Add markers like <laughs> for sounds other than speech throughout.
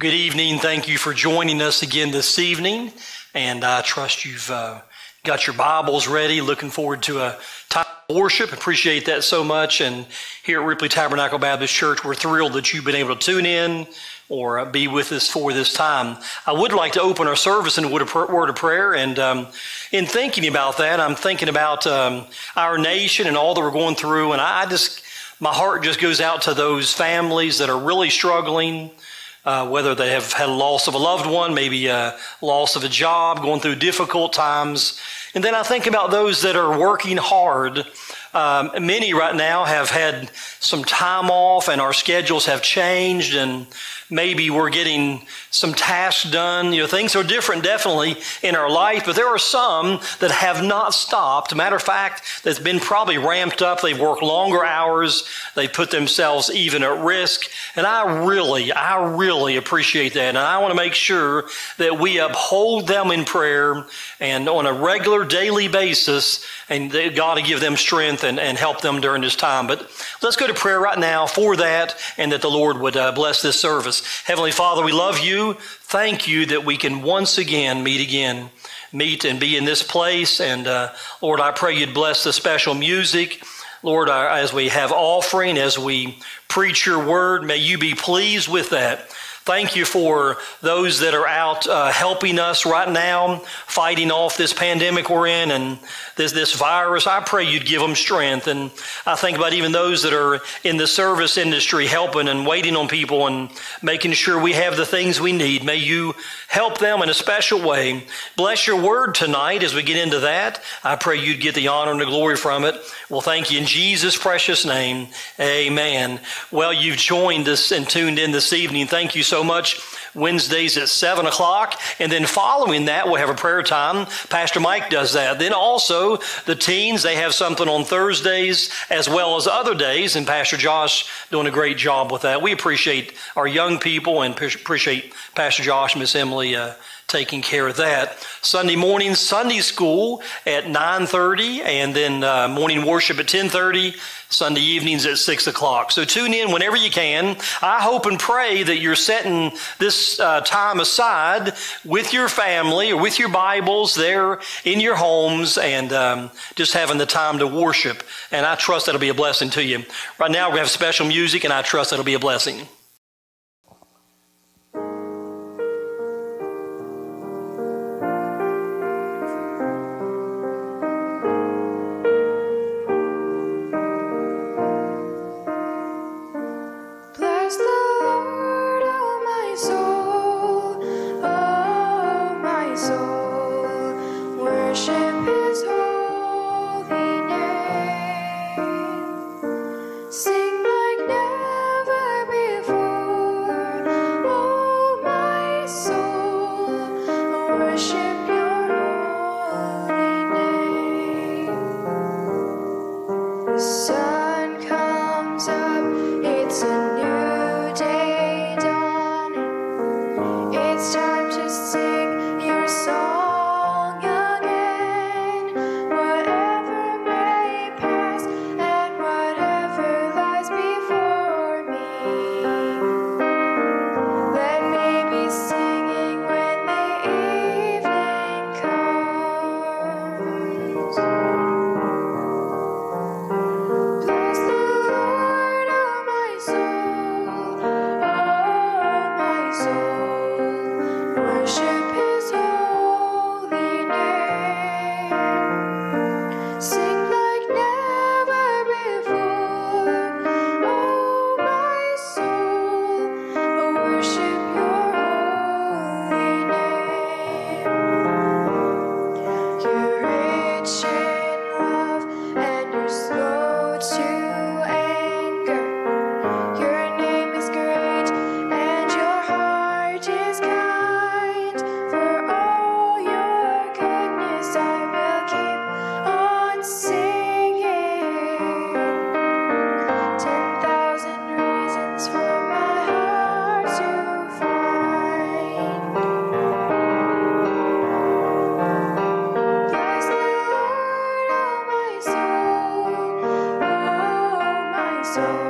Good evening. Thank you for joining us again this evening. And I trust you've uh, got your Bibles ready, looking forward to a time of worship. Appreciate that so much. And here at Ripley Tabernacle Baptist Church, we're thrilled that you've been able to tune in or be with us for this time. I would like to open our service in a word of prayer. And um, in thinking about that, I'm thinking about um, our nation and all that we're going through. And I just, my heart just goes out to those families that are really struggling. Uh, whether they have had a loss of a loved one, maybe a loss of a job, going through difficult times. And then I think about those that are working hard. Um, many right now have had some time off and our schedules have changed and maybe we're getting some tasks done. You know, things are different definitely in our life, but there are some that have not stopped. Matter of fact, that's been probably ramped up. They've worked longer hours. They put themselves even at risk. And I really, I really appreciate that. And I want to make sure that we uphold them in prayer and on a regular daily basis and God to give them strength and, and help them during this time. But let's go to prayer right now for that and that the Lord would uh, bless this service. Heavenly Father, we love you. Thank you that we can once again meet again, meet and be in this place. And uh, Lord, I pray you'd bless the special music. Lord, as we have offering, as we preach your word, may you be pleased with that. Thank you for those that are out uh, helping us right now, fighting off this pandemic we're in and this, this virus. I pray you'd give them strength. And I think about even those that are in the service industry helping and waiting on people and making sure we have the things we need. May you help them in a special way. Bless your word tonight as we get into that. I pray you'd get the honor and the glory from it. Well, thank you in Jesus' precious name. Amen. Well, you've joined us and tuned in this evening. Thank you so much. Wednesdays at 7 o'clock. And then following that, we'll have a prayer time. Pastor Mike does that. Then also, the teens, they have something on Thursdays as well as other days. And Pastor Josh doing a great job with that. We appreciate our young people and appreciate Pastor Josh and Miss Emily. Uh, taking care of that. Sunday morning, Sunday school at 9.30 and then uh, morning worship at 10.30, Sunday evenings at 6 o'clock. So tune in whenever you can. I hope and pray that you're setting this uh, time aside with your family or with your Bibles there in your homes and um, just having the time to worship. And I trust that'll be a blessing to you. Right now we have special music and I trust that'll be a blessing. so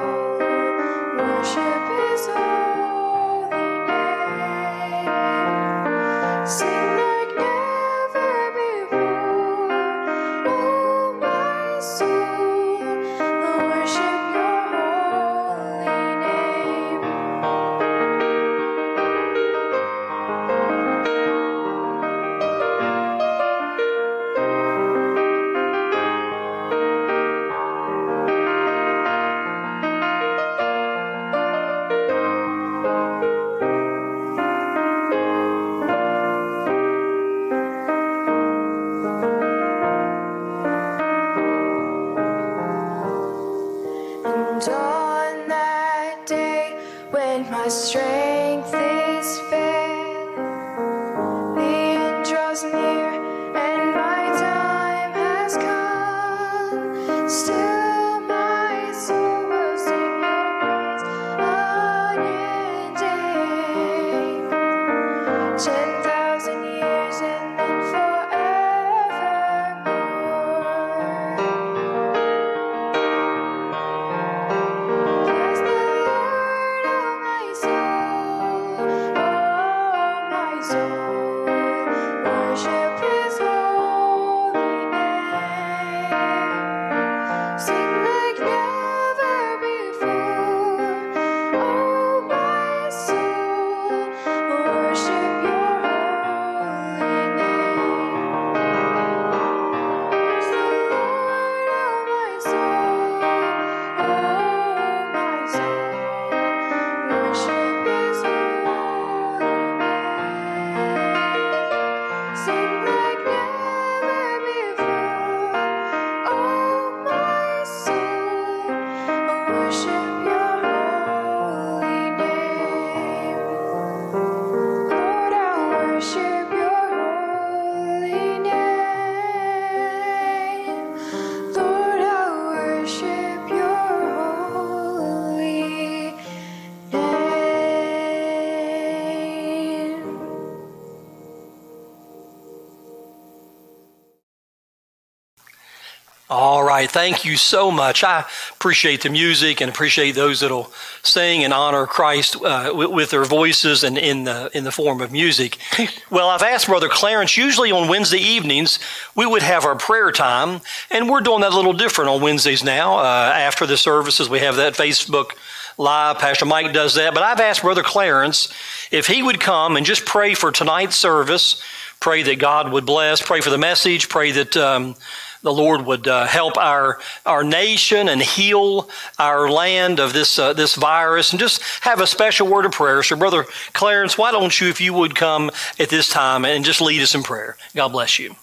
Thank you so much. I appreciate the music and appreciate those that'll sing and honor Christ uh, with, with, their voices and in the in the form of music. <laughs> Well, I've asked Brother Clarence. Usually on Wednesday evenings we would have our prayer time, and we're doing that a little different on Wednesdays now. Uh, after the services, we have that Facebook live. Pastor Mike does that. But I've asked Brother Clarence if he would come and just pray for tonight's service. Pray that God would bless. Pray for the message. Pray that. Um, the Lord would uh, help our our nation and heal our land of this uh, this virus, and just have a special word of prayer. So, Brother Clarence, why don't you, if you would, come at this time and just lead us in prayer? God bless you.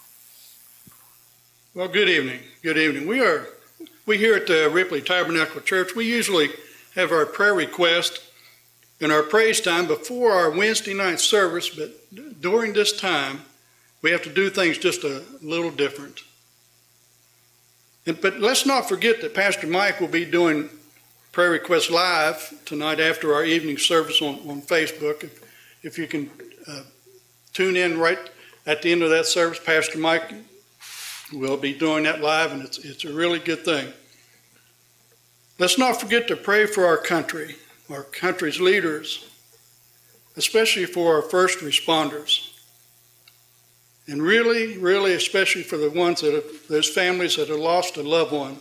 Well, good evening. Good evening. We are we here at the Ripley Tabernacle Church. We usually have our prayer request and our praise time before our Wednesday night service, but during this time, we have to do things just a little different. But let's not forget that Pastor Mike will be doing prayer requests live tonight after our evening service on, on Facebook. If, if you can uh, tune in right at the end of that service, Pastor Mike will be doing that live, and it's, it's a really good thing. Let's not forget to pray for our country, our country's leaders, especially for our first responders. And really, really, especially for the ones that have, those families that have lost a loved one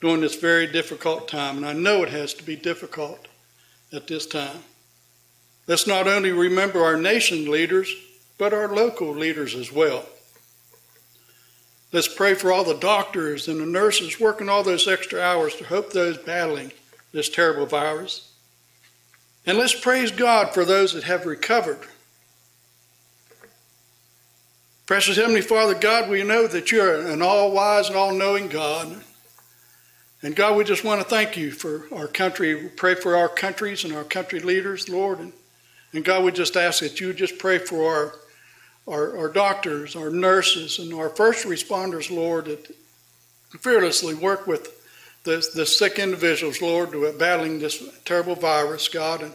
during this very difficult time. And I know it has to be difficult at this time. Let's not only remember our nation leaders, but our local leaders as well. Let's pray for all the doctors and the nurses working all those extra hours to help those battling this terrible virus. And let's praise God for those that have recovered Precious Heavenly Father, God, we know that you're an all wise and all knowing God. And God, we just want to thank you for our country. We pray for our countries and our country leaders, Lord. And, and God, we just ask that you just pray for our, our, our doctors, our nurses, and our first responders, Lord, that fearlessly work with the, the sick individuals, Lord, who are battling this terrible virus, God. And,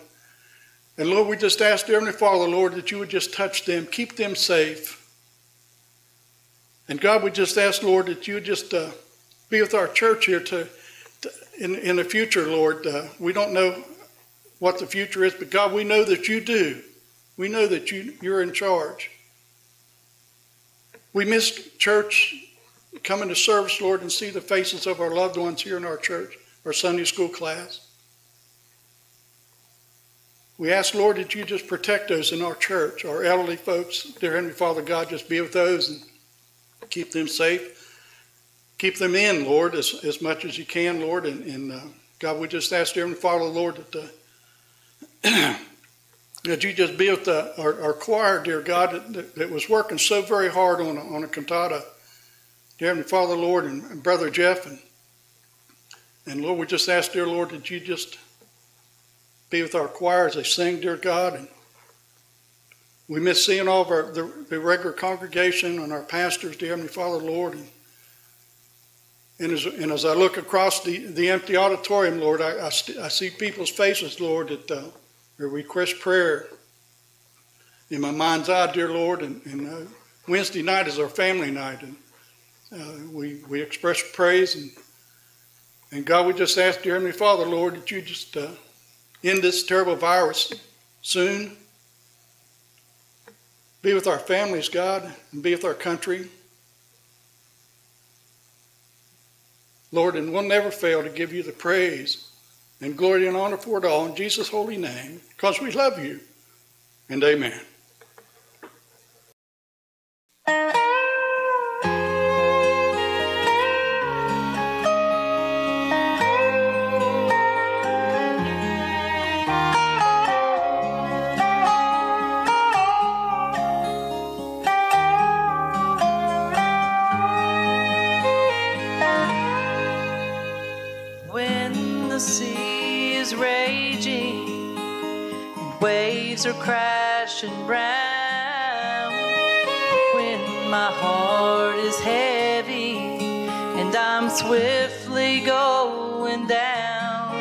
and Lord, we just ask, Heavenly Father, Lord, that you would just touch them, keep them safe. And God, we just ask, Lord, that you just uh, be with our church here to, to in, in the future, Lord. Uh, we don't know what the future is, but God, we know that you do. We know that you, you're in charge. We miss church coming to service, Lord, and see the faces of our loved ones here in our church, our Sunday school class. We ask, Lord, that you just protect those in our church, our elderly folks. Dear Heavenly Father, God, just be with those and keep them safe. Keep them in, Lord, as, as much as you can, Lord. And, and uh, God, we just ask, dear and Father, Lord, that, uh, <clears throat> that you just be with the, our, our choir, dear God, that, that, was working so very hard on a, on a cantata. Dear Father, Lord, and, and Brother Jeff, and, and Lord, we just ask, dear Lord, that you just Be with our choir as they sing, dear God. And we miss seeing all of our the, the regular congregation and our pastors, dear Heavenly Father, Lord. And, and, as, and as I look across the, the empty auditorium, Lord, I, I, st- I see people's faces, Lord, that uh, request prayer in my mind's eye, dear Lord. And, and uh, Wednesday night is our family night. And uh, we, we express praise. And, and God, we just ask, dear Heavenly Father, Lord, that you just uh, end this terrible virus soon. Be with our families, God, and be with our country. Lord, and we'll never fail to give you the praise and glory and honor for it all in Jesus' holy name, because we love you. And amen. Are crashing round when my heart is heavy and I'm swiftly going down.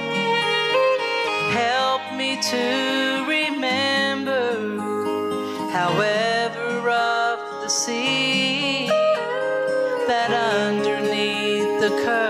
Help me to remember, however rough the sea, that underneath the current,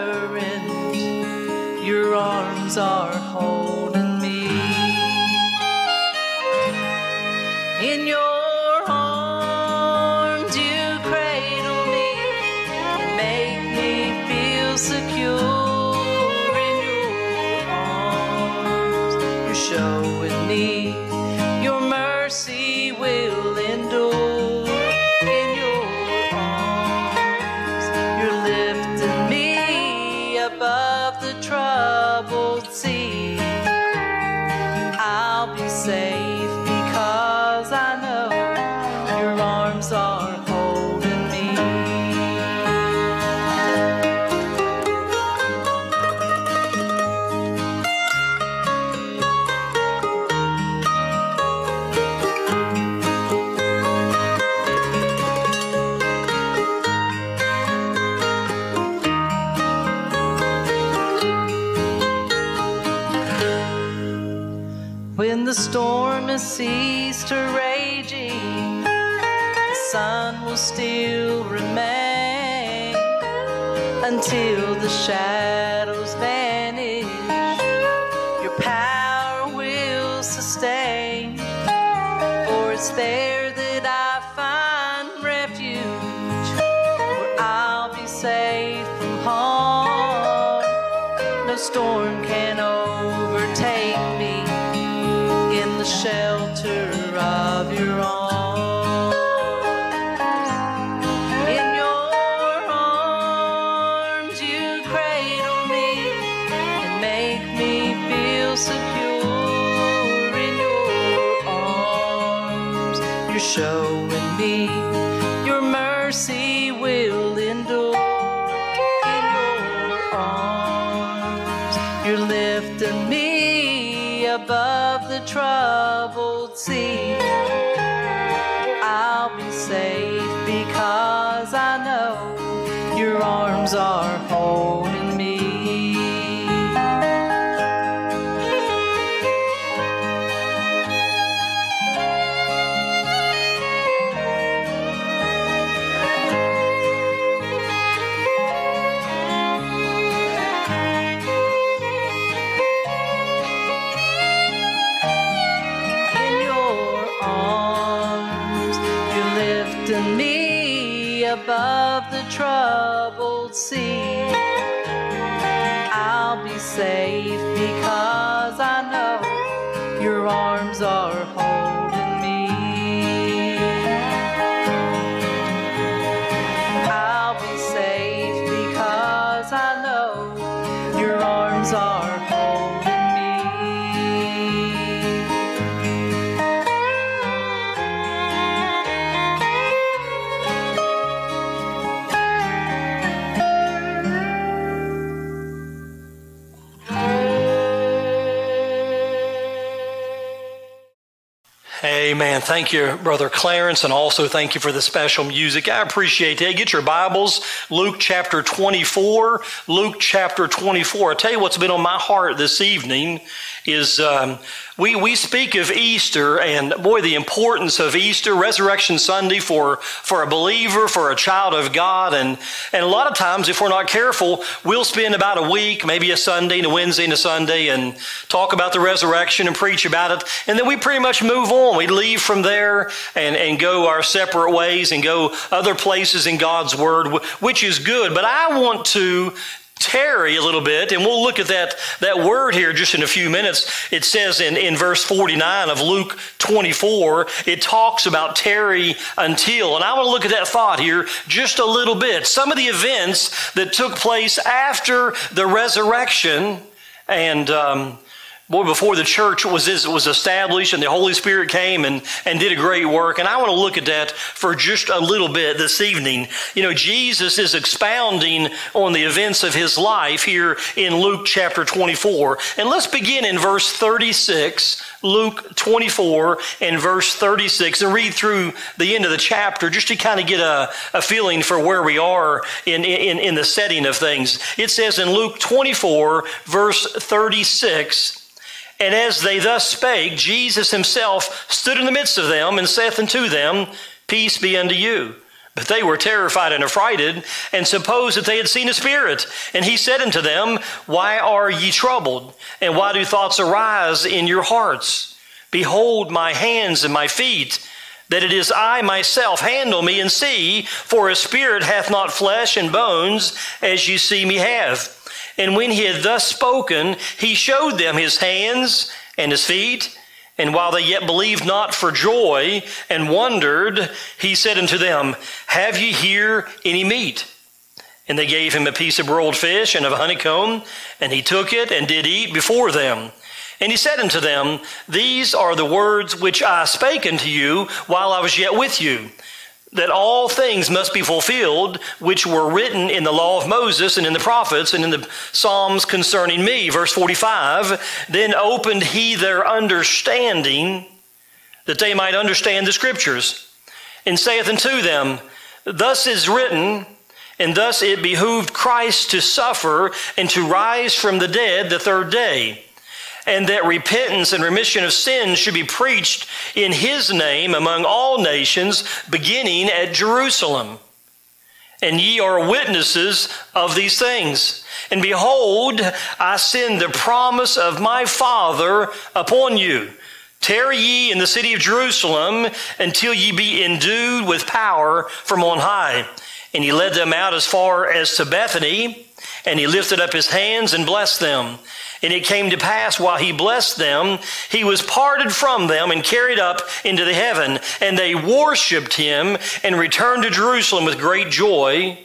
cease to raging, the sun will still remain until the shadows vanish. Arms are Amen. Thank you, Brother Clarence, and also thank you for the special music. I appreciate that. Get your Bibles, Luke chapter 24. Luke chapter 24. i tell you what's been on my heart this evening is um, we, we speak of Easter and boy, the importance of Easter, Resurrection Sunday for, for a believer, for a child of God. And, and a lot of times, if we're not careful, we'll spend about a week, maybe a Sunday and a Wednesday and a Sunday, and talk about the resurrection and preach about it. And then we pretty much move on. We leave from there and, and go our separate ways and go other places in God's Word, which is good. But I want to tarry a little bit, and we'll look at that, that word here just in a few minutes. It says in, in verse 49 of Luke 24, it talks about tarry until. And I want to look at that thought here just a little bit. Some of the events that took place after the resurrection and um, Boy, before the church was, was established and the Holy Spirit came and, and did a great work. And I want to look at that for just a little bit this evening. You know, Jesus is expounding on the events of his life here in Luke chapter 24. And let's begin in verse 36, Luke 24 and verse 36, and read through the end of the chapter just to kind of get a, a feeling for where we are in, in, in the setting of things. It says in Luke 24, verse 36, and as they thus spake, Jesus himself stood in the midst of them and saith unto them, Peace be unto you. But they were terrified and affrighted, and supposed that they had seen a spirit. And he said unto them, Why are ye troubled? And why do thoughts arise in your hearts? Behold my hands and my feet, that it is I myself. Handle me and see, for a spirit hath not flesh and bones, as ye see me have. And when he had thus spoken, he showed them his hands and his feet. And while they yet believed not for joy and wondered, he said unto them, Have ye here any meat? And they gave him a piece of broiled fish and of honeycomb, and he took it and did eat before them. And he said unto them, These are the words which I spake unto you while I was yet with you that all things must be fulfilled which were written in the law of Moses and in the prophets and in the Psalms concerning me. Verse 45 Then opened he their understanding that they might understand the scriptures, and saith unto them, Thus is written, and thus it behooved Christ to suffer and to rise from the dead the third day and that repentance and remission of sins should be preached in his name among all nations, beginning at Jerusalem. And ye are witnesses of these things. And behold, I send the promise of my Father upon you. Tarry ye in the city of Jerusalem until ye be endued with power from on high. And he led them out as far as to Bethany, and he lifted up his hands and blessed them. And it came to pass while he blessed them, he was parted from them and carried up into the heaven. And they worshiped him and returned to Jerusalem with great joy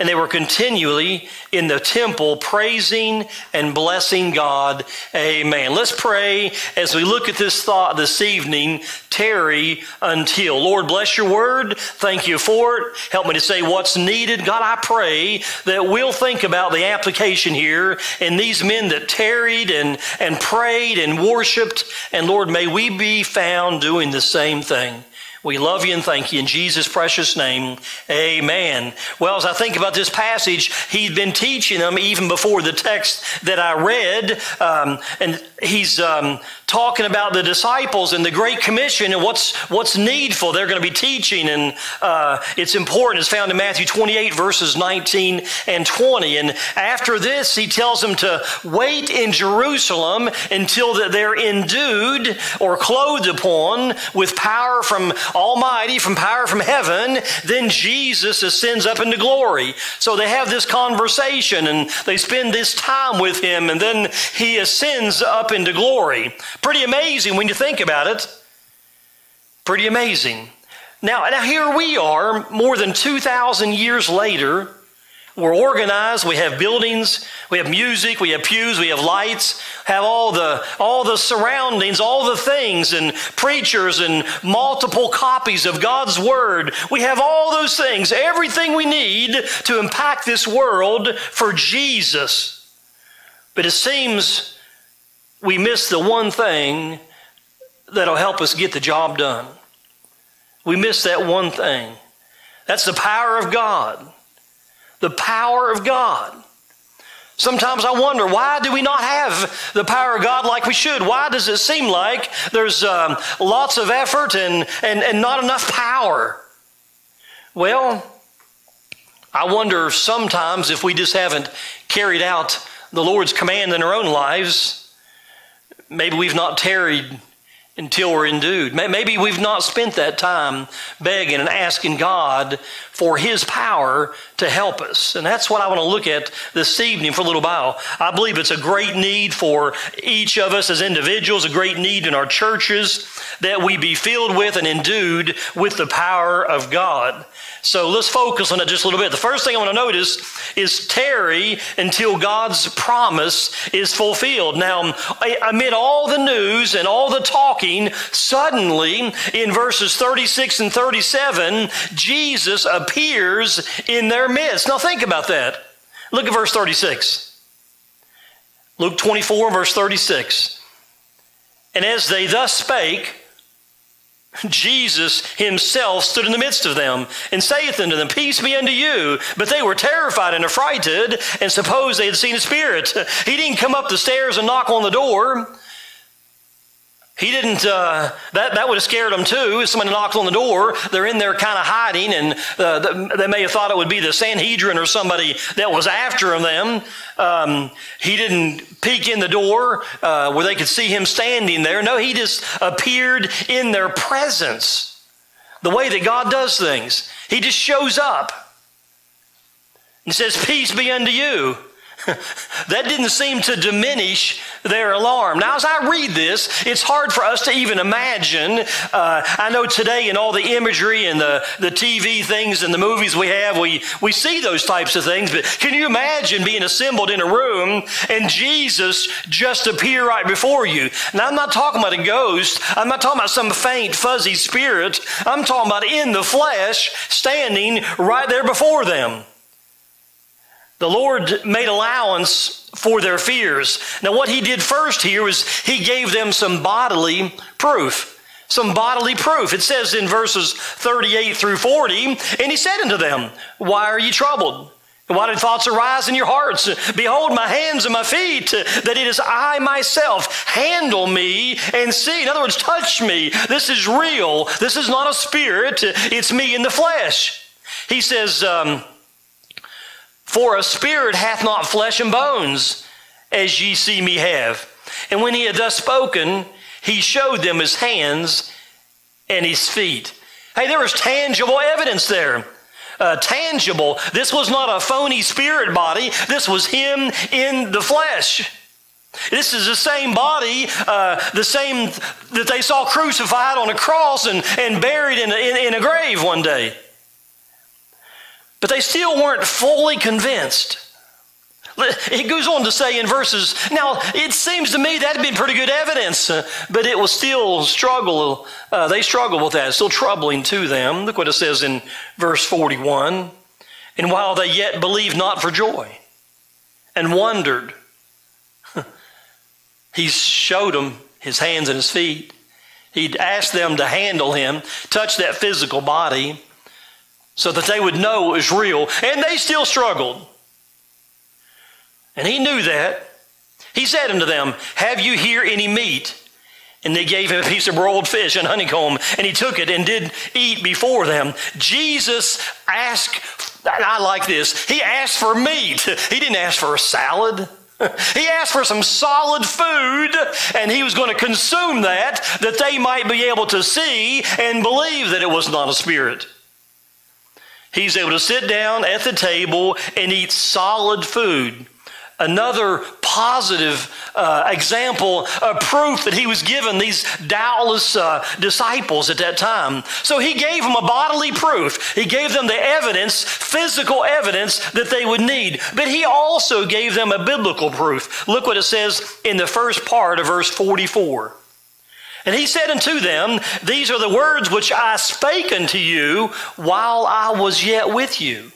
and they were continually in the temple praising and blessing God. Amen. Let's pray as we look at this thought this evening. Tarry until. Lord, bless your word. Thank you for it. Help me to say what's needed. God, I pray that we'll think about the application here and these men that tarried and, and prayed and worshiped. And Lord, may we be found doing the same thing. We love you and thank you in Jesus' precious name. Amen. Well, as I think about this passage, he'd been teaching them even before the text that I read. Um, and he's um, talking about the disciples and the Great Commission and what's, what's needful. They're going to be teaching, and uh, it's important. It's found in Matthew 28, verses 19 and 20. And after this, he tells them to wait in Jerusalem until that they're endued or clothed upon with power from Almighty, from power from heaven. Then Jesus ascends up into glory. So they have this conversation and they spend this time with him, and then he ascends up into glory. Pretty amazing when you think about it. Pretty amazing. Now, now here we are, more than 2,000 years later. We're organized. We have buildings. We have music. We have pews. We have lights. Have all the all the surroundings, all the things, and preachers and multiple copies of God's word. We have all those things. Everything we need to impact this world for Jesus. But it seems we miss the one thing that'll help us get the job done. We miss that one thing. That's the power of God. The power of God. Sometimes I wonder, why do we not have the power of God like we should? Why does it seem like there's um, lots of effort and, and, and not enough power? Well, I wonder sometimes if we just haven't carried out the Lord's command in our own lives. Maybe we've not tarried until we're endued. Maybe we've not spent that time begging and asking God for His power to help us. And that's what I want to look at this evening for a little while. I believe it's a great need for each of us as individuals, a great need in our churches that we be filled with and endued with the power of God. So let's focus on it just a little bit. The first thing I want to notice is tarry until God's promise is fulfilled. Now, amid all the news and all the talking, suddenly in verses 36 and 37, Jesus appears in their midst. Now, think about that. Look at verse 36. Luke 24, verse 36. And as they thus spake, Jesus himself stood in the midst of them and saith unto them, Peace be unto you. But they were terrified and affrighted and supposed they had seen a spirit. He didn't come up the stairs and knock on the door. He didn't, uh, that, that would have scared them too. If somebody knocked on the door, they're in there kind of hiding, and uh, they may have thought it would be the Sanhedrin or somebody that was after them. Um, he didn't peek in the door uh, where they could see him standing there. No, he just appeared in their presence. The way that God does things, he just shows up. and says, Peace be unto you. <laughs> that didn't seem to diminish their alarm. Now, as I read this, it's hard for us to even imagine. Uh, I know today in all the imagery and the, the TV things and the movies we have, we, we see those types of things, but can you imagine being assembled in a room and Jesus just appear right before you? Now, I'm not talking about a ghost. I'm not talking about some faint, fuzzy spirit. I'm talking about in the flesh, standing right there before them. The Lord made allowance for their fears. Now, what he did first here was he gave them some bodily proof. Some bodily proof. It says in verses 38 through 40, and he said unto them, Why are ye troubled? And why did thoughts arise in your hearts? Behold, my hands and my feet, that it is I myself. Handle me and see. In other words, touch me. This is real. This is not a spirit. It's me in the flesh. He says, um, for a spirit hath not flesh and bones, as ye see me have. And when he had thus spoken, he showed them his hands and his feet. Hey, there was tangible evidence there. Uh, tangible. This was not a phony spirit body, this was him in the flesh. This is the same body, uh, the same that they saw crucified on a cross and, and buried in a, in, in a grave one day. But they still weren't fully convinced. It goes on to say in verses, now it seems to me that had been pretty good evidence, uh, but it was still struggle. Uh, they struggled with that. It's still troubling to them. Look what it says in verse 41. And while they yet believed not for joy and wondered, he showed them his hands and his feet. He'd asked them to handle him, touch that physical body so that they would know it was real. And they still struggled. And he knew that. He said unto them, Have you here any meat? And they gave him a piece of broiled fish and honeycomb, and he took it and did eat before them. Jesus asked, I like this, he asked for meat. He didn't ask for a salad. <laughs> He asked for some solid food, and he was going to consume that, that they might be able to see and believe that it was not a spirit. He's able to sit down at the table and eat solid food. Another positive uh, example of proof that he was given these doubtless uh, disciples at that time. So he gave them a bodily proof. He gave them the evidence, physical evidence that they would need. But he also gave them a biblical proof. Look what it says in the first part of verse 44. And he said unto them, These are the words which I spake unto you while I was yet with you.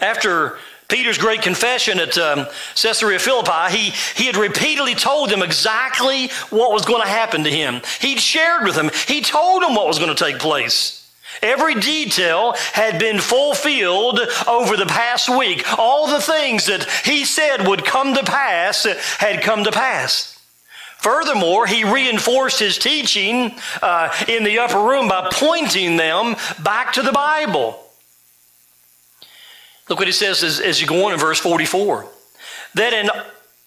After Peter's great confession at um, Caesarea Philippi, he, he had repeatedly told them exactly what was going to happen to him. He'd shared with them, he told them what was going to take place. Every detail had been fulfilled over the past week. All the things that he said would come to pass had come to pass. Furthermore, he reinforced his teaching uh, in the upper room by pointing them back to the Bible. Look what he says as, as you go on in verse 44 that in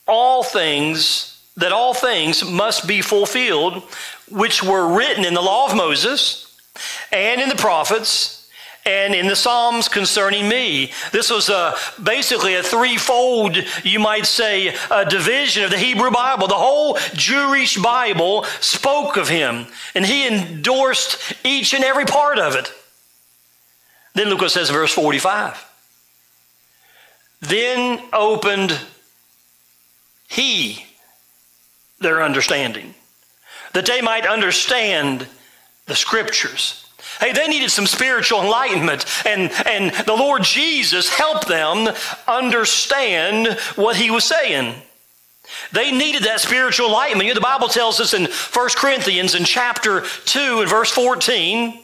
all things, that all things must be fulfilled, which were written in the law of Moses and in the prophets and in the Psalms concerning me. This was a, basically a threefold, you might say, a division of the Hebrew Bible. The whole Jewish Bible spoke of him, and he endorsed each and every part of it. Then what says verse 45. Then opened he their understanding, that they might understand the scriptures. Hey, they needed some spiritual enlightenment, and, and the Lord Jesus helped them understand what he was saying. They needed that spiritual enlightenment. The Bible tells us in 1 Corinthians in chapter 2 and verse 14,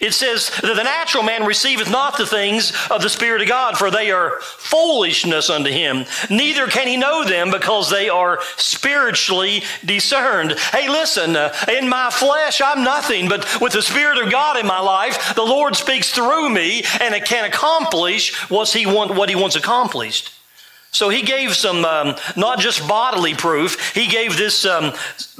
it says that the natural man receiveth not the things of the Spirit of God, for they are foolishness unto him. Neither can he know them because they are spiritually discerned. Hey, listen, uh, in my flesh, I'm nothing, but with the Spirit of God in my life, the Lord speaks through me and it can accomplish what he, want, what he wants accomplished. So he gave some, um, not just bodily proof, he gave this um,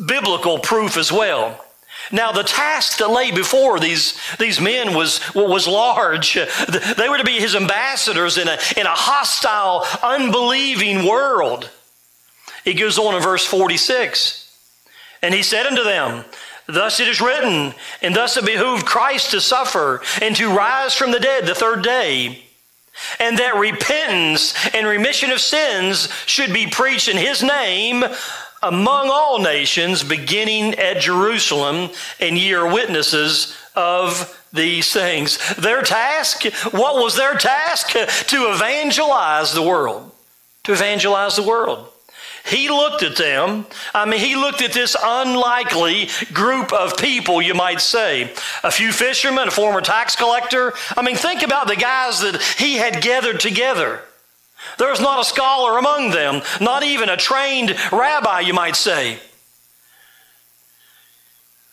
biblical proof as well. Now, the task that lay before these, these men was, was large. They were to be his ambassadors in a, in a hostile, unbelieving world. He goes on in verse 46 And he said unto them, Thus it is written, and thus it behooved Christ to suffer and to rise from the dead the third day, and that repentance and remission of sins should be preached in his name among all nations, beginning at Jerusalem, and ye are witnesses of these things. Their task, what was their task? To evangelize the world. To evangelize the world. He looked at them. I mean, he looked at this unlikely group of people, you might say. A few fishermen, a former tax collector. I mean, think about the guys that he had gathered together. There was not a scholar among them, not even a trained rabbi, you might say.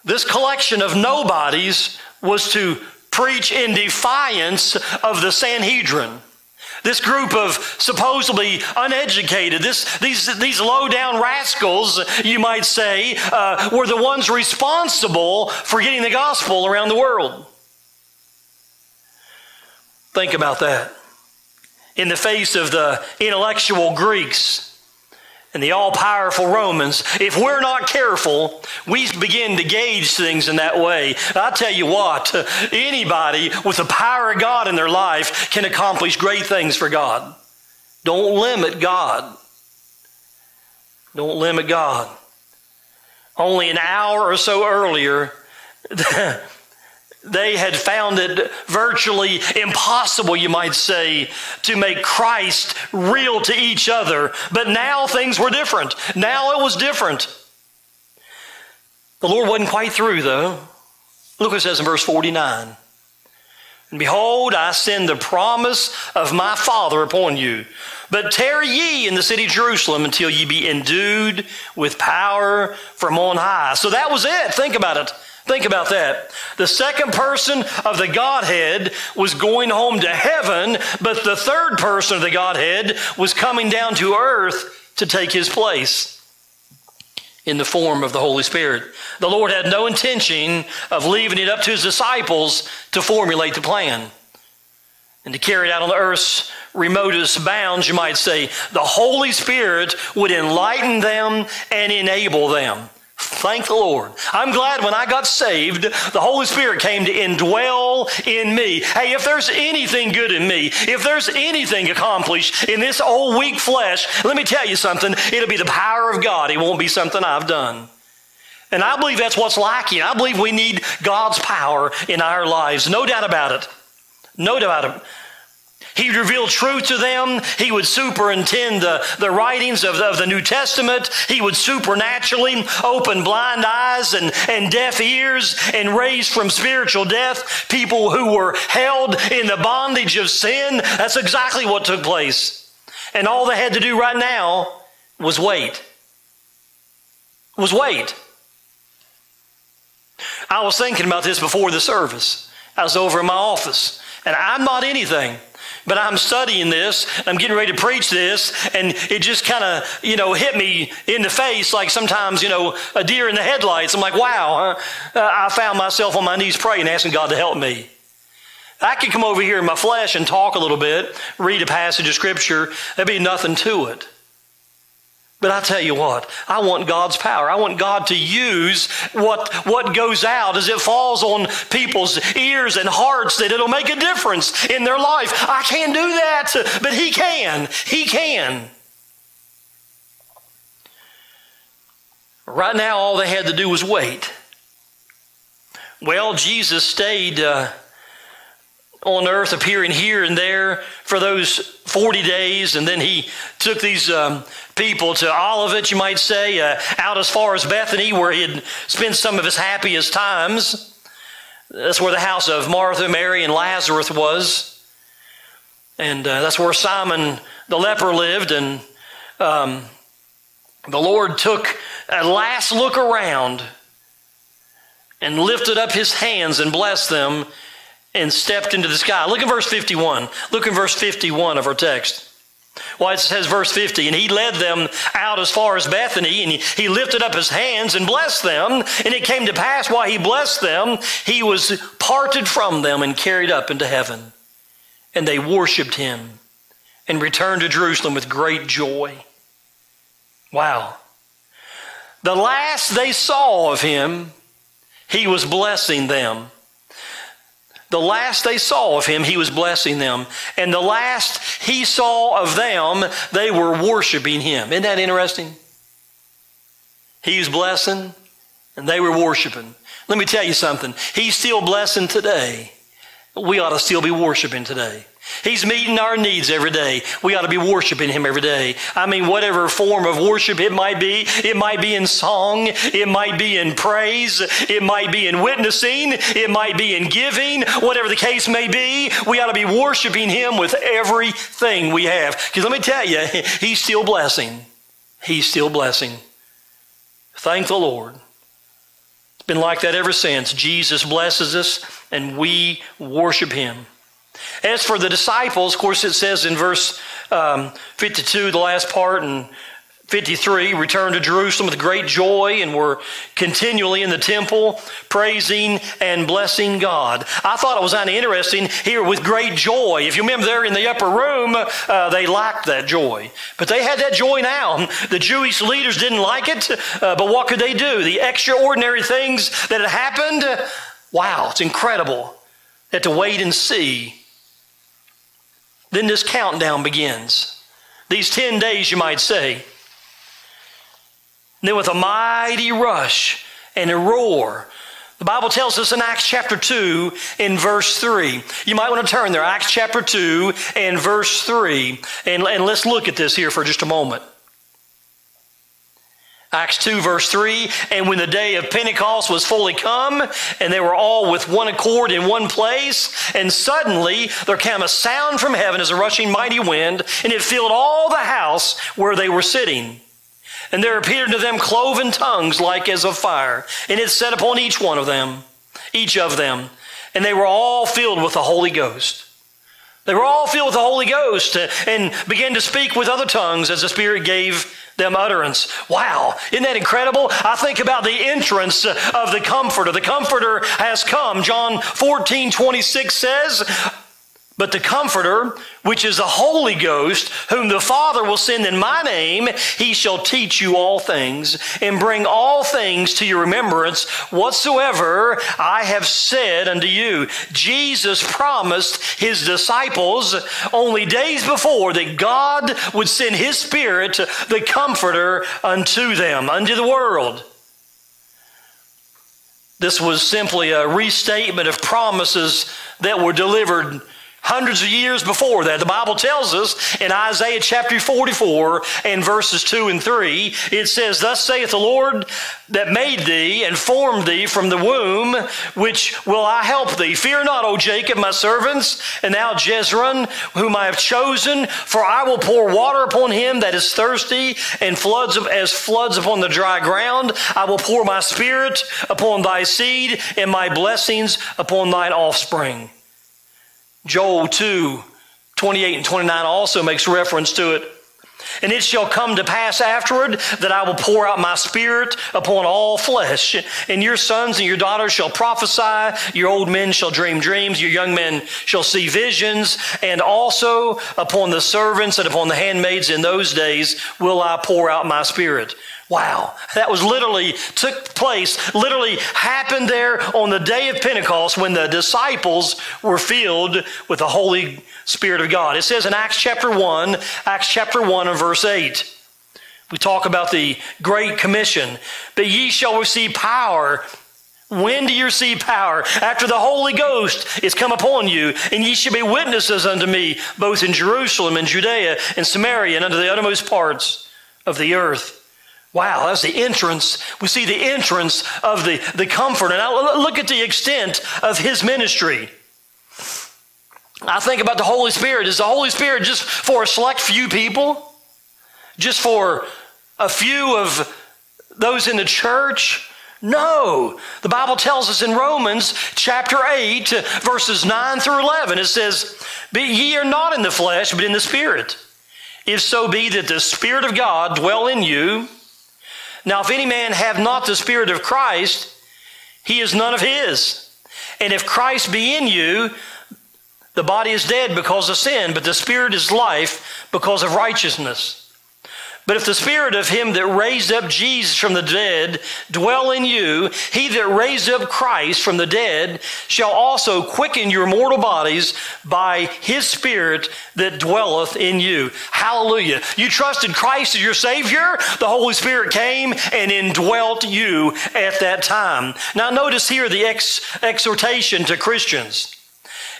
This collection of nobodies was to preach in defiance of the Sanhedrin. This group of supposedly uneducated, this, these, these low down rascals, you might say, uh, were the ones responsible for getting the gospel around the world. Think about that in the face of the intellectual Greeks and the all powerful Romans, if we're not careful, we begin to gauge things in that way. I tell you what, anybody with the power of God in their life can accomplish great things for God. Don't limit God. Don't limit God. Only an hour or so earlier, <laughs> they had found it virtually impossible, you might say, to make Christ real to each other. But now things were different. Now it was different. The Lord wasn't quite through, though. Look what it says in verse 49. And behold, I send the promise of my Father upon you. But tarry ye in the city Jerusalem until ye be endued with power from on high. So that was it. Think about it. Think about that. The second person of the Godhead was going home to heaven, but the third person of the Godhead was coming down to earth to take his place in the form of the Holy Spirit. The Lord had no intention of leaving it up to his disciples to formulate the plan and to carry it out on the earth's remotest bounds, you might say. The Holy Spirit would enlighten them and enable them. Thank the Lord. I'm glad when I got saved, the Holy Spirit came to indwell in me. Hey, if there's anything good in me, if there's anything accomplished in this old weak flesh, let me tell you something. It'll be the power of God. It won't be something I've done. And I believe that's what's lacking. I believe we need God's power in our lives. No doubt about it. No doubt about it. He would reveal truth to them. He would superintend the, the writings of the, of the New Testament. He would supernaturally open blind eyes and, and deaf ears and raise from spiritual death people who were held in the bondage of sin. That's exactly what took place. And all they had to do right now was wait. Was wait. I was thinking about this before the service. I was over in my office, and I'm not anything. But I'm studying this, I'm getting ready to preach this, and it just kind of, you know, hit me in the face like sometimes, you know, a deer in the headlights. I'm like, wow, huh? uh, I found myself on my knees praying, asking God to help me. I could come over here in my flesh and talk a little bit, read a passage of Scripture, there'd be nothing to it. But I tell you what, I want God's power. I want God to use what, what goes out as it falls on people's ears and hearts that it'll make a difference in their life. I can't do that, but He can. He can. Right now, all they had to do was wait. Well, Jesus stayed. Uh, on earth, appearing here and there for those 40 days. And then he took these um, people to Olivet, you might say, uh, out as far as Bethany, where he had spent some of his happiest times. That's where the house of Martha, Mary, and Lazarus was. And uh, that's where Simon the leper lived. And um, the Lord took a last look around and lifted up his hands and blessed them and stepped into the sky. Look at verse 51. Look at verse 51 of our text. Well, it says verse 50, and he led them out as far as Bethany, and he lifted up his hands and blessed them. And it came to pass while he blessed them, he was parted from them and carried up into heaven. And they worshiped him and returned to Jerusalem with great joy. Wow. The last they saw of him, he was blessing them. The last they saw of him, he was blessing them. And the last he saw of them, they were worshiping him. Isn't that interesting? He was blessing, and they were worshiping. Let me tell you something. He's still blessing today. We ought to still be worshiping today. He's meeting our needs every day. We ought to be worshiping Him every day. I mean, whatever form of worship it might be, it might be in song, it might be in praise, it might be in witnessing, it might be in giving, whatever the case may be, we ought to be worshiping Him with everything we have. Because let me tell you, <laughs> He's still blessing. He's still blessing. Thank the Lord. It's been like that ever since. Jesus blesses us and we worship Him. As for the disciples, of course, it says in verse um, 52, the last part, and 53, returned to Jerusalem with great joy and were continually in the temple praising and blessing God. I thought it was kind of interesting here with great joy. If you remember there in the upper room, uh, they lacked that joy. But they had that joy now. <laughs> The Jewish leaders didn't like it, uh, but what could they do? The extraordinary things that had happened, wow, it's incredible. They had to wait and see then this countdown begins. These 10 days, you might say. then, with a mighty rush and a roar, the Bible tells us in Acts chapter 2 in verse 3. You might want to turn there, Acts chapter 2 and verse 3. And, and let's look at this here for just a moment. Acts 2, verse 3 And when the day of Pentecost was fully come, and they were all with one accord in one place, and suddenly there came a sound from heaven as a rushing mighty wind, and it filled all the house where they were sitting. And there appeared to them cloven tongues like as of fire, and it set upon each one of them, each of them, and they were all filled with the Holy Ghost. They were all filled with the Holy Ghost and began to speak with other tongues as the Spirit gave them utterance. Wow, isn't that incredible? I think about the entrance of the Comforter. The Comforter has come. John 14, 26 says, but the Comforter, which is the Holy Ghost, whom the Father will send in my name, he shall teach you all things and bring all things to your remembrance whatsoever I have said unto you. Jesus promised his disciples only days before that God would send his Spirit, the Comforter, unto them, unto the world. This was simply a restatement of promises that were delivered hundreds of years before that. The Bible tells us in Isaiah chapter 44 and verses 2 and 3, it says, Thus saith the Lord that made thee and formed thee from the womb, which will I help thee. Fear not, O Jacob, my servants, and thou Jezreel, whom I have chosen, for I will pour water upon him that is thirsty, and floods as floods upon the dry ground. I will pour my spirit upon thy seed, and my blessings upon thine offspring. Joel 2 28 and 29 also makes reference to it. And it shall come to pass afterward that I will pour out my spirit upon all flesh. And your sons and your daughters shall prophesy. Your old men shall dream dreams. Your young men shall see visions. And also upon the servants and upon the handmaids in those days will I pour out my spirit. Wow, that was literally took place, literally happened there on the day of Pentecost when the disciples were filled with the Holy Spirit of God. It says in Acts chapter 1, Acts chapter 1 and verse 8. We talk about the Great Commission. But ye shall receive power. When do you receive power? After the Holy Ghost is come upon you, and ye shall be witnesses unto me, both in Jerusalem and Judea and Samaria and unto the uttermost parts of the earth. Wow, that's the entrance. We see the entrance of the, the comfort. And now look at the extent of his ministry. I think about the Holy Spirit. Is the Holy Spirit just for a select few people? Just for a few of those in the church? No. The Bible tells us in Romans chapter 8, verses 9 through 11, it says, But ye are not in the flesh, but in the Spirit. If so be that the Spirit of God dwell in you, now, if any man have not the Spirit of Christ, he is none of his. And if Christ be in you, the body is dead because of sin, but the Spirit is life because of righteousness. But if the spirit of him that raised up Jesus from the dead dwell in you, he that raised up Christ from the dead shall also quicken your mortal bodies by his spirit that dwelleth in you. Hallelujah. You trusted Christ as your Savior, the Holy Spirit came and indwelt you at that time. Now, notice here the ex- exhortation to Christians.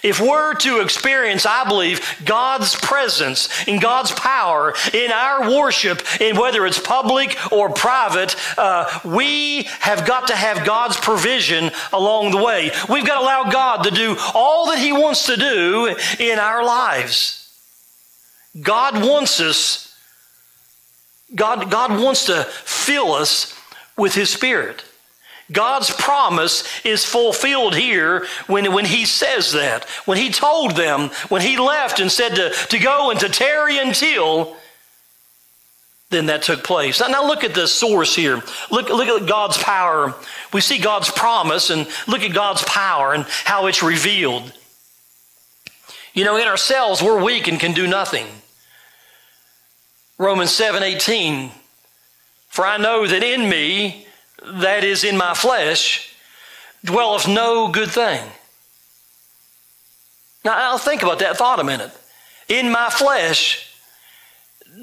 If we're to experience, I believe, God's presence and God's power in our worship, in whether it's public or private, uh, we have got to have God's provision along the way. We've got to allow God to do all that He wants to do in our lives. God wants us, God, God wants to fill us with His Spirit. God's promise is fulfilled here when, when he says that. When he told them, when he left and said to, to go and to tarry until, then that took place. Now, now look at the source here. Look, look at God's power. We see God's promise and look at God's power and how it's revealed. You know, in ourselves, we're weak and can do nothing. Romans 7 18. For I know that in me, that is in my flesh dwelleth no good thing. Now, I'll think about that thought a minute. In my flesh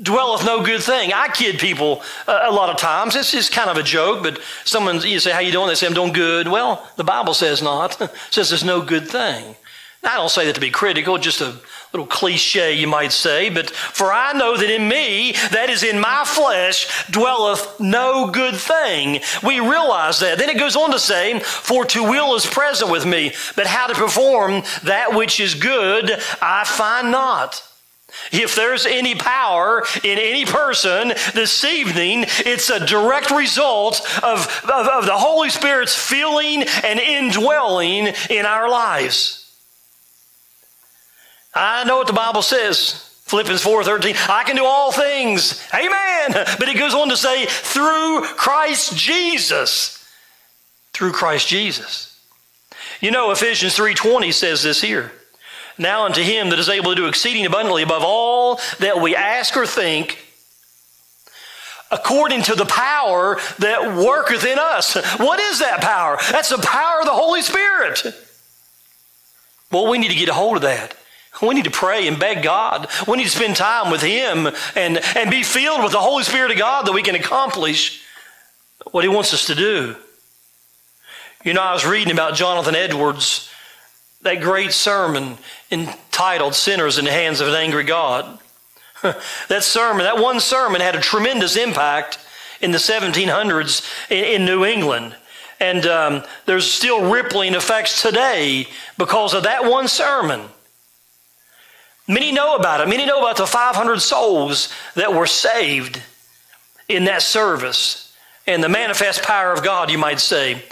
dwelleth no good thing. I kid people a, lot of times. It's just kind of a joke, but someone, you say, how you doing? They say, I'm doing good. Well, the Bible says not. <laughs> says there's no good thing. I don't say that to be critical, just a little cliche, you might say, but for I know that in me, that is in my flesh, dwelleth no good thing. We realize that. Then it goes on to say, For to will is present with me, but how to perform that which is good, I find not. If there's any power in any person this evening, it's a direct result of, of, of the Holy Spirit's filling and indwelling in our lives. I know what the Bible says. Philippians 4:13. I can do all things. Amen. But it goes on to say through Christ Jesus. Through Christ Jesus. You know Ephesians 3:20 says this here. Now unto him that is able to do exceeding abundantly above all that we ask or think according to the power that worketh in us. What is that power? That's the power of the Holy Spirit. Well, we need to get a hold of that. We need to pray and beg God. We need to spend time with Him and, and be filled with the Holy Spirit of God that we can accomplish what He wants us to do. You know, I was reading about Jonathan Edwards, that great sermon entitled Sinners in the Hands of an Angry God. <laughs> that sermon, that one sermon had a tremendous impact in the 1700s in, in New England. And um, there's still rippling effects today because of that one sermon. Many know about it. Many know about the 500 souls that were saved in that service and the manifest power of God, you might say.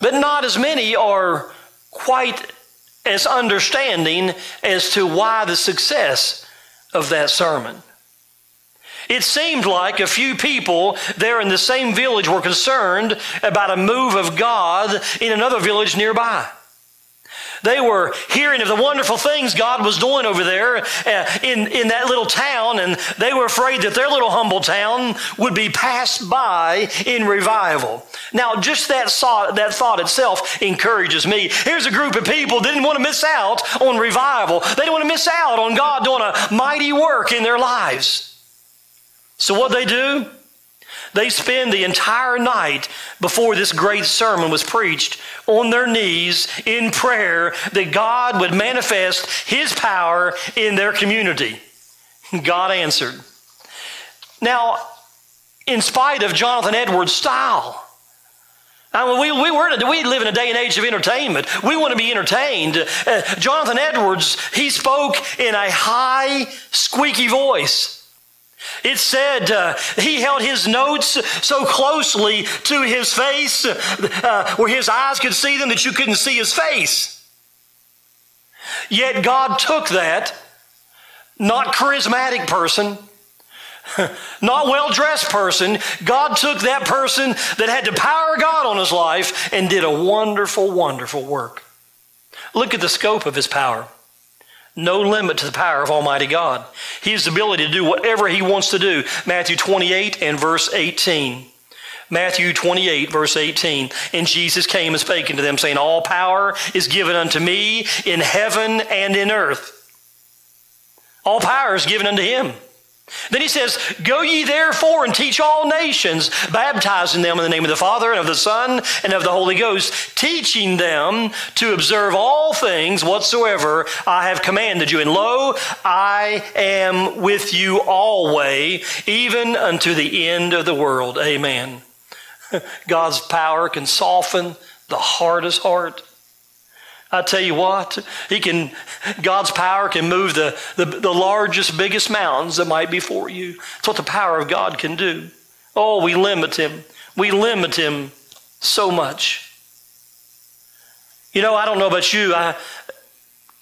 But not as many are quite as understanding as to why the success of that sermon. It seemed like a few people there in the same village were concerned about a move of God in another village nearby. They were hearing of the wonderful things God was doing over there uh, in, in that little town, and they were afraid that their little humble town would be passed by in revival. Now, just that thought, that thought itself encourages me. Here's a group of people didn't want to miss out on revival. They didn't want to miss out on God doing a mighty work in their lives. So what they do? They spend the entire night before this great sermon was preached on their knees in prayer that God would manifest His power in their community. God answered. Now, in spite of Jonathan Edwards' style, I mean, we, we, were, we live in a day and age of entertainment. We want to be entertained. Uh, Jonathan Edwards, he spoke in a high, squeaky voice. It said uh, he held his notes so closely to his face uh, where his eyes could see them that you couldn't see his face. Yet God took that, not charismatic person, <laughs> not well dressed person. God took that person that had the power of God on his life and did a wonderful, wonderful work. Look at the scope of his power no limit to the power of Almighty God. The ability to do whatever He wants to do. Matthew 28 and verse 18. Matthew 28, verse 18. And Jesus came and spake unto them, saying, All power is given unto me in heaven and in earth. All power is given unto Him. Then he says, Go ye therefore and teach all nations, baptizing them in the name of the Father and of the Son and of the Holy Ghost, teaching them to observe all things whatsoever I have commanded you. And lo, I am with you always, even unto the end of the world. Amen. <laughs> God's power can soften the hardest heart. I tell you what, he can, God's power can move the, the, the, largest, biggest mountains that might be for you. That's what the power of God can do. Oh, we limit him. We limit him so much. You know, I don't know about you. I,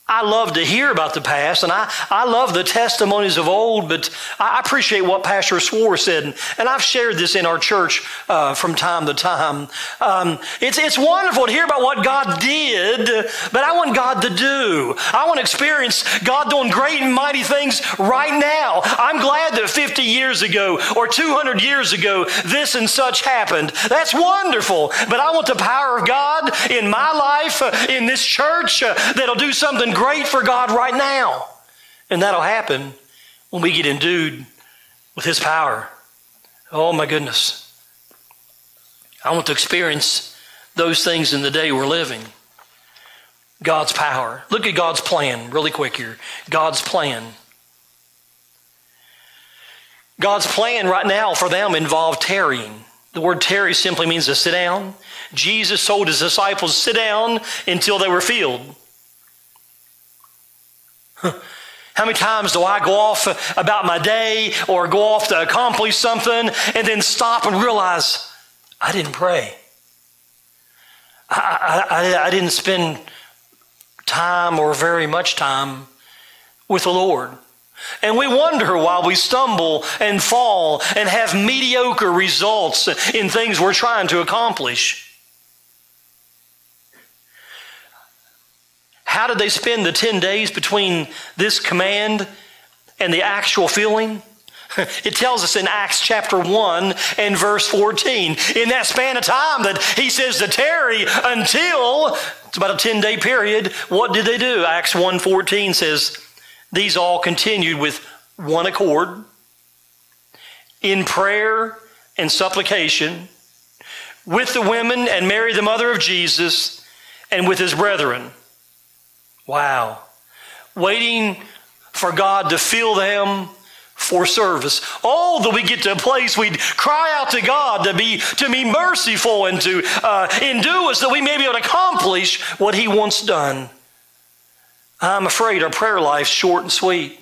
I love to hear about the past and I, I love the testimonies of old, but I appreciate what Pastor Swore said. And, and I've shared this in our church uh, from time to time. Um, it's, it's wonderful to hear about what God did, but I want God to do. I want to experience God doing great and mighty things right now. I'm glad that 50 years ago or 200 years ago, this and such happened. That's wonderful. But I want the power of God in my life, uh, in this church, uh, that'll do something great for God right now. And that'll happen when we get endued with His power. Oh my goodness. I want to experience those things in the day we're living. God's power. Look at God's plan really quick here. God's plan. God's plan right now for them involved tarrying. The word tarry simply means to sit down. Jesus told his disciples sit down until they were filled. How many times do I go off about my day or go off to accomplish something and then stop and realize I didn't pray? I, I, I didn't spend time or very much time with the Lord. And we wonder why we stumble and fall and have mediocre results in things we're trying to accomplish. How did they spend the 10 days between this command and the actual feeling? <laughs> It tells us in Acts chapter 1 and verse 14. In that span of time that he says to tarry until it's about a 10 day period, what did they do? Acts 1:14 says, These all continued with one accord in prayer and supplication with the women and Mary, the mother of Jesus, and with his brethren. Wow. waiting for God to fill them for service. Oh, that we get to a place we'd cry out to God to be to be merciful and to uh, endue us that we may be able to accomplish what He wants done. I'm afraid our prayer life's short and sweet.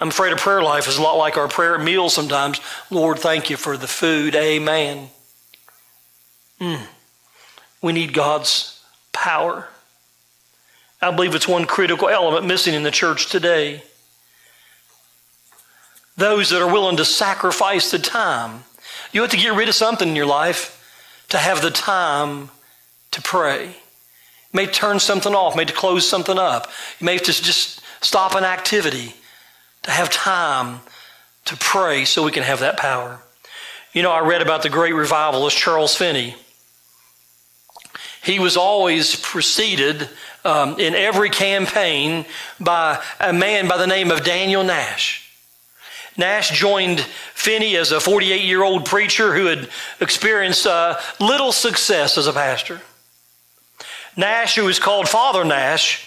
I'm afraid our prayer life is a lot like our prayer at meals sometimes. Lord, thank you for the food. Amen. Mm. We need God's power. I believe it's one critical element missing in the church today. Those that are willing to sacrifice the time. You have to get rid of something in your life to have the time to pray. You may turn something off, may to close something up. You may have to just stop an activity to have time to pray so we can have that power. You know, I read about the great revivalist Charles Finney. He was always preceded um, in every campaign by a man by the name of Daniel Nash. Nash joined Finney as a 48 year old preacher who had experienced uh, little success as a pastor. Nash, who was called Father Nash,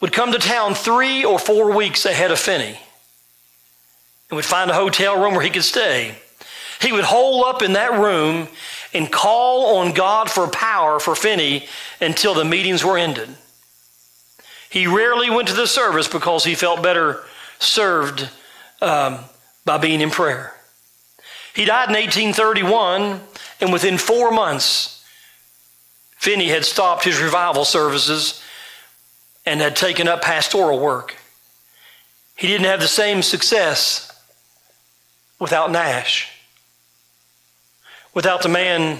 would come to town three or four weeks ahead of Finney and would find a hotel room where he could stay. He would hole up in that room and call on God for power for Finney until the meetings were ended. He rarely went to the service because he felt better served um, by being in prayer. He died in 1831, and within four months, Finney had stopped his revival services and had taken up pastoral work. He didn't have the same success without Nash without the man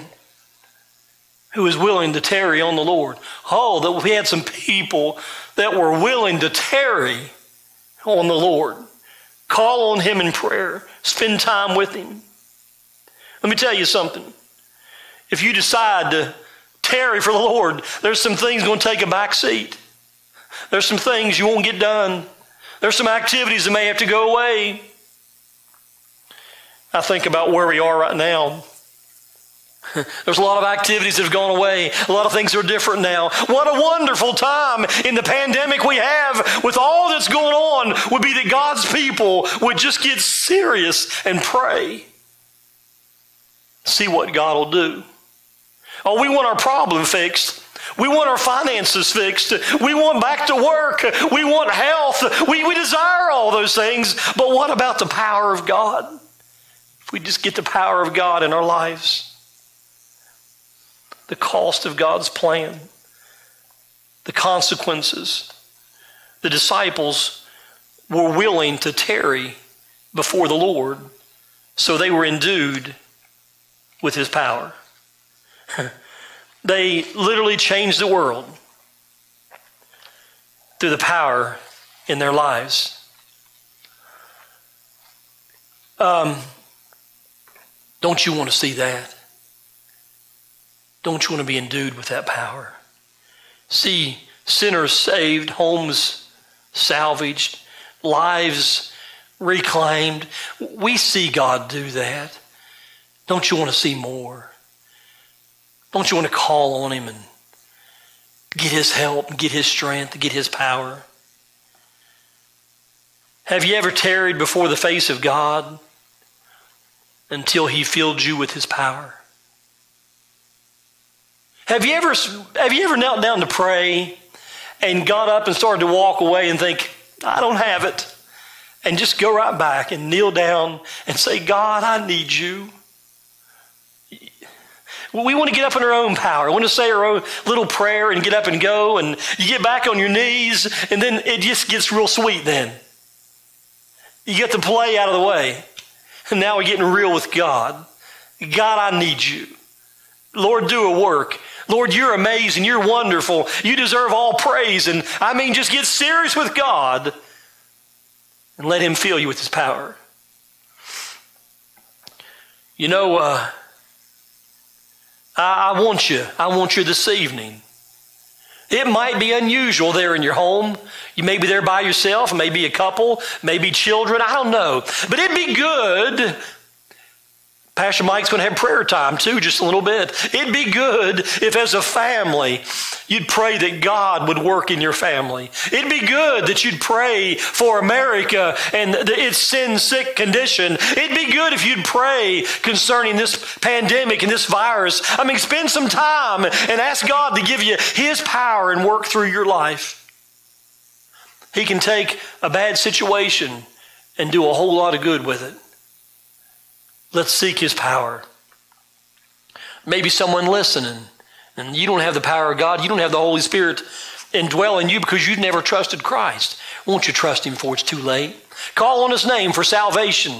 who was willing to tarry on the Lord. Oh, that we had some people that were willing to tarry on the Lord. Call on Him in prayer. Spend time with Him. Let me tell you something. If you decide to tarry for the Lord, there's some things going to take a back seat. There's some things you won't get done. There's some activities that may have to go away. I think about where we are right now. <laughs> There's a lot of activities that have gone away. A lot of things are different now. What a wonderful time in the pandemic we have with all that's going on would be that God's people would just get serious and pray. See what God will do. Oh, we want our problem fixed. We want our finances fixed. We want back to work. We want health. We, we desire all those things. But what about the power of God? If we just get the power of God in our lives the cost of God's plan, the consequences. The disciples were willing to tarry before the Lord, so they were endued with his power. <laughs> they literally changed the world through the power in their lives. Um, don't you want to see that? Don't you want to be endued with that power? See sinners saved, homes salvaged, lives reclaimed. We see God do that. Don't you want to see more? Don't you want to call on Him and get His help, get His strength, get His power? Have you ever tarried before the face of God until He filled you with His power? Have you ever have you ever knelt down to pray and got up and started to walk away and think, I don't have it? And just go right back and kneel down and say, God, I need you. We want to get up in our own power. We want to say our own little prayer and get up and go, and you get back on your knees, and then it just gets real sweet then. You get the play out of the way. And now we're getting real with God. God, I need you. Lord, do a work. Lord, you're amazing. You're wonderful. You deserve all praise. And I mean, just get serious with God and let Him fill you with His power. You know, uh, I, I want you. I want you this evening. It might be unusual there in your home. You may be there by yourself, maybe a couple, maybe children, I don't know. But it'd be good Pastor Mike's going to have prayer time too, just a little bit. It'd be good if, as a family, you'd pray that God would work in your family. It'd be good that you'd pray for America and its sin sick condition. It'd be good if you'd pray concerning this pandemic and this virus. I mean, spend some time and ask God to give you His power and work through your life. He can take a bad situation and do a whole lot of good with it. Let's seek His power. Maybe someone listening, and you don't have the power of God, you don't have the Holy Spirit indwell in you because you've never trusted Christ. Won't you trust Him before it's too late? Call on His name for salvation.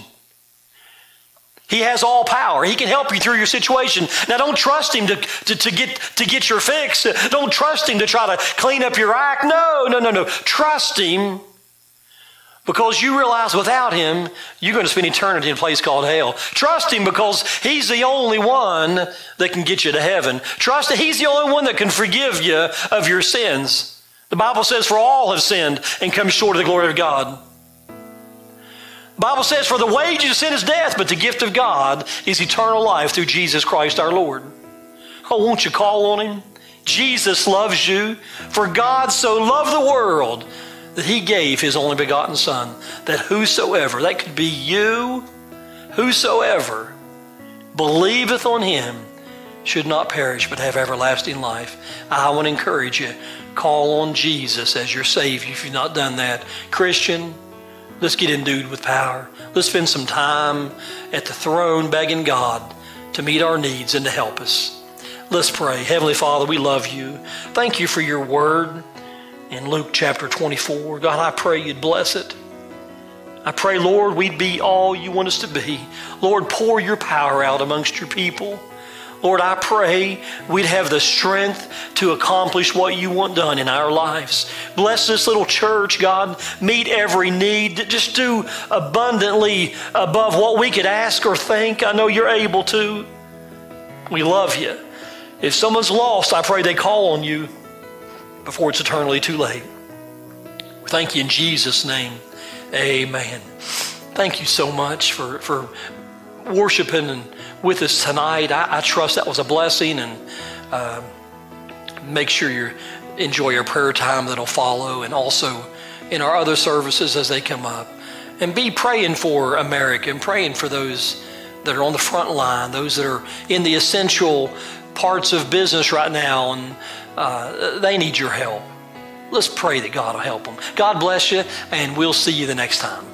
He has all power. He can help you through your situation. Now, don't trust Him to, to, to, get, to get your fix. Don't trust Him to try to clean up your act. No, no, no, no. Trust Him because you realize without him, you're going to spend eternity in a place called hell. Trust him because he's the only one that can get you to heaven. Trust that he's the only one that can forgive you of your sins. The Bible says, For all have sinned and come short of the glory of God. The Bible says, For the wages of sin is death, but the gift of God is eternal life through Jesus Christ our Lord. Oh, won't you call on him? Jesus loves you. For God so loved the world that he gave his only begotten Son, that whosoever, that could be you, whosoever believeth on him should not perish but have everlasting life. I want to encourage you, call on Jesus as your Savior if you've not done that. Christian, let's get endued with power. Let's spend some time at the throne begging God to meet our needs and to help us. Let's pray. Heavenly Father, we love you. Thank you for your word in Luke chapter 24. God, I pray you'd bless it. I pray, Lord, we'd be all you want us to be. Lord, pour your power out amongst your people. Lord, I pray we'd have the strength to accomplish what you want done in our lives. Bless this little church, God. Meet every need. Just do abundantly above what we could ask or think. I know you're able to. We love you. If someone's lost, I pray they call on you before it's eternally too late. Thank you in Jesus' name. Amen. Thank you so much for, for worshiping and with us tonight. I, I trust that was a blessing and uh, make sure you enjoy your prayer time that'll follow and also in our other services as they come up. And be praying for America and praying for those that are on the front line, those that are in the essential parts of business right now and uh, they need your help. Let's pray that God will help them. God bless you, and we'll see you the next time.